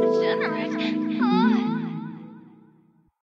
generous. Oh.